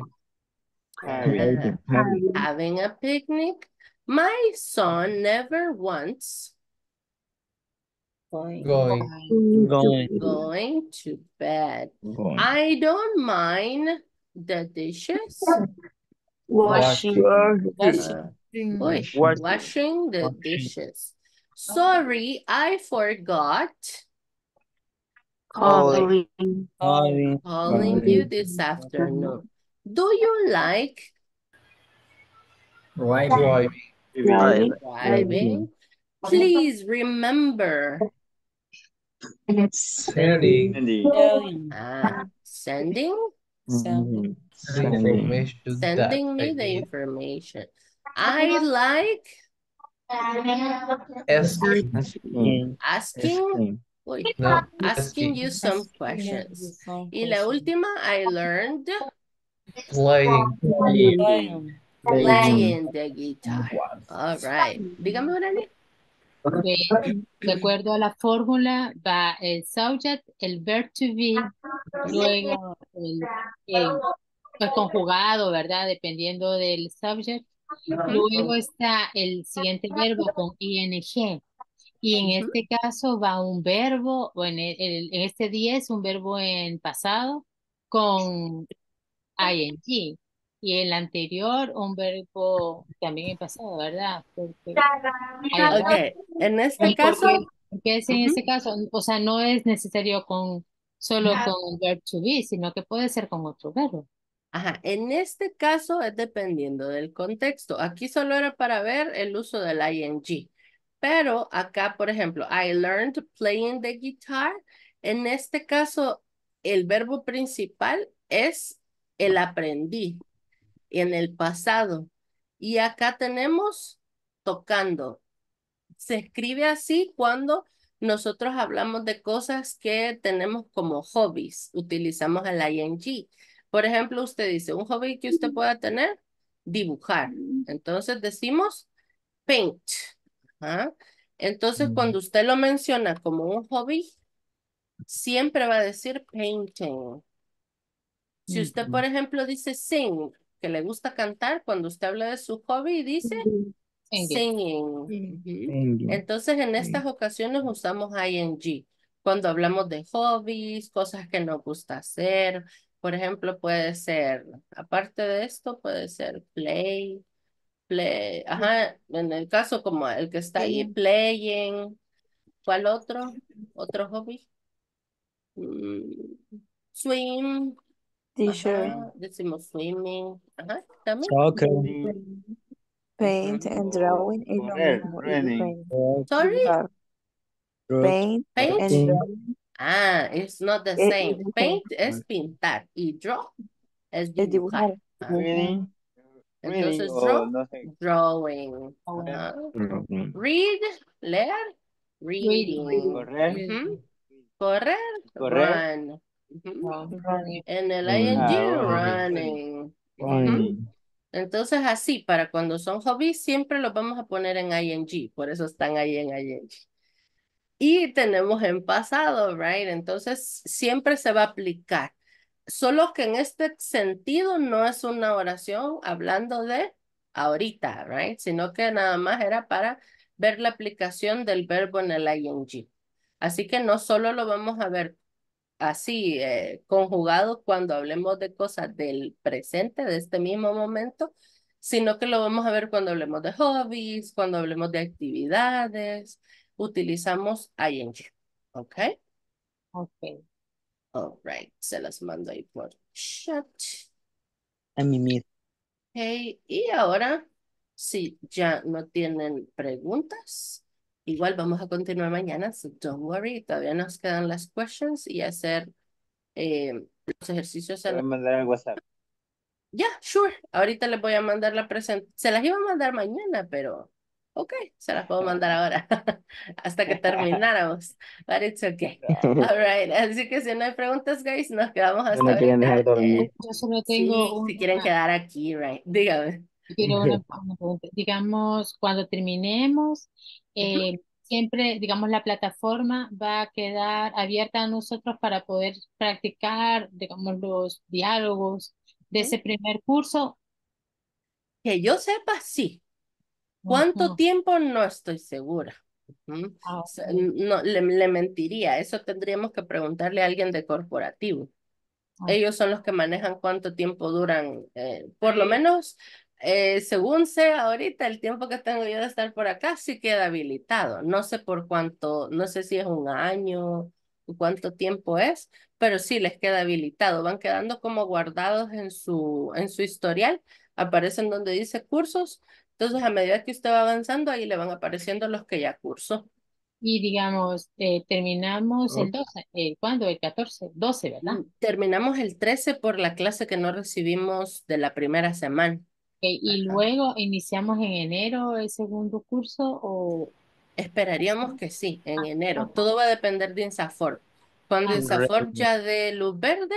Having- having- Having a picnic. My son never wants Going. Going. going to bed. Going. I don't mind the dishes. Washing. Uh, Washing. Washing. washing the Washing. dishes. Sorry, I forgot Calling. Calling. calling you this afternoon. Do you like Driving. Driving. driving? Please remember Sending. Telling. uh, sending Sending. Information that sending me the information. I like Asking. Asking. asking Asking. uy, No, asking you some questions. Y la última, I learned Playing. Playing. playing the guitar. All right. Dígame, Urania. Ok, De acuerdo a la fórmula, va el subject, el verb to be, luego el, el, pues conjugado, ¿verdad? Dependiendo del subject. Luego está el siguiente verbo con ing. Y en este caso va un verbo, o en, el- el- en este 10 un verbo en pasado con ing. Y el anterior un verbo también en pasado, ¿verdad? Porque en este ¿Y por caso, qué? Porque es en este caso, o sea, no es necesario con solo con un verb to be, sino que puede ser con otro verbo. ajá, en este caso es dependiendo del contexto. Aquí solo era para ver el uso del ing. Pero acá, por ejemplo, I learned playing the guitar. En este caso, el verbo principal es el aprendí en el pasado. Y acá tenemos tocando. Se escribe así cuando nosotros hablamos de cosas que tenemos como hobbies. Utilizamos el ing. Por ejemplo, usted dice, un hobby que usted pueda tener, dibujar. Entonces decimos paint. Ajá. Entonces, cuando usted lo menciona como un hobby, siempre va a decir painting. Si usted, por ejemplo, dice sing, que le gusta cantar, cuando usted habla de su hobby, dice singing. Entonces, en estas ocasiones usamos ing. Cuando hablamos de hobbies, cosas que nos gusta hacer. Por ejemplo, puede ser, aparte de esto, puede ser play, play, ajá, en el caso como el que está ahí, playing. ¿Cuál otro? ¿Otro hobby? Mm, swim. Teacher. Ajá, decimos swimming. Ajá, también. Soccer. Paint and drawing es lo Correr, mismo. es running. diferente. Sorry? Dibujar. Paint Paint. and drawing Ah, it's not the es same. dibujar. Paint es pintar y draw es Es dibujar. dibujar. Ajá. Reading. Reading Entonces, o draw, no sé. drawing. Ajá. Read, leer, reading. Correr. Ujú. Correr, Correr. run. Running. En el Ah, ing, running. running. Entonces, así, para cuando son hobbies, siempre los vamos a poner en ing, por eso están ahí en ing. Y tenemos en pasado, right? Entonces, siempre se va a aplicar. Solo que en este sentido no es una oración hablando de ahorita, right? Sino que nada más era para ver la aplicación del verbo en el ing. Así que no solo lo vamos a ver así eh, conjugado cuando hablemos de cosas del presente, de este mismo momento, sino que lo vamos a ver cuando hablemos de hobbies, cuando hablemos de actividades, utilizamos ing. ¿Ok? Ok. All right, se las mando ahí por chat. A mimir. Ok, y ahora, si ya no tienen preguntas, igual vamos a continuar mañana, so don't worry, todavía nos quedan las questions y hacer eh, los ejercicios en Voy a mandar al WhatsApp. Ya, sure. Ahorita les voy a mandar la presentación. Se las iba a mandar mañana, pero ok, se las puedo mandar ahora hasta que termináramos. But it's okay. All right. Así que si no hay preguntas, guys, nos quedamos hasta No dejar dormir. Yo solo sí, tengo si quieren quedar aquí, right. Dígame. Quiero una, una pregunta. Digamos, cuando terminemos, eh, siempre, digamos, la plataforma va a quedar abierta a nosotros para poder practicar, digamos, los diálogos de ese primer curso. Que yo sepa, sí. ¿Cuánto Ujú. tiempo? No estoy segura. Ujú. Ah, ok. No, le, le mentiría. Eso tendríamos que preguntarle a alguien de corporativo. Ellos son los que manejan cuánto tiempo duran. eh, por lo menos, eh, según sé ahorita, el tiempo que tengo yo de estar por acá sí queda habilitado. No sé por cuánto, no sé si es un año o cuánto tiempo es, pero sí les queda habilitado. Van quedando como guardados en su, en su historial. Aparecen donde dice cursos. Entonces, a medida que usted va avanzando, ahí le van apareciendo los que ya cursó. Y digamos, eh, terminamos el 12, eh, ¿cuándo? El 14, 12, ¿verdad? Mm, Terminamos el 13 por la clase que no recibimos de la primera semana. Y luego iniciamos en enero el segundo curso o Esperaríamos que sí, en Ah, enero. Todo va a depender de INSAFORP. Cuando Ah, INSAFORP ya dé luz verde,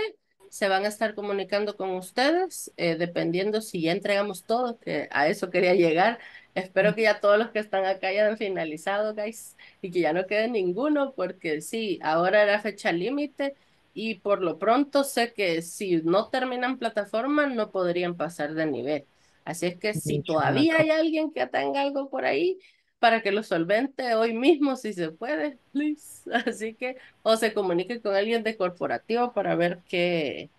se van a estar comunicando con ustedes, eh, dependiendo si ya entregamos todo, que a eso quería llegar. Espero que ya todos los que están acá ya han finalizado, guys, y que ya no quede ninguno, porque sí, ahora era fecha límite y por lo pronto sé que si no terminan plataforma no podrían pasar de nivel. Así es que si todavía hay alguien que tenga algo por ahí, para que lo solvente hoy mismo si se puede, please. Así que, o se comunique con alguien de corporativo para ver qué,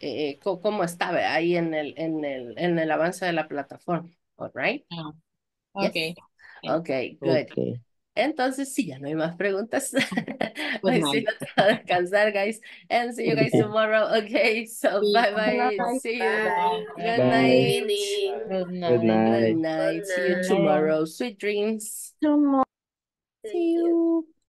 eh, cómo está ahí en el, en el, en el avance de la plataforma. All right? Yes. ok. Okay, good. Okay. Entonces, sí, ya no hay más preguntas. Hoy sí night. nos toca descansar, guys. And see you guys tomorrow. Okay, so bye bye. See you. Good night. Good Good night. Good night. night. See you night. tomorrow. Sweet dreams. Tomorrow. See you.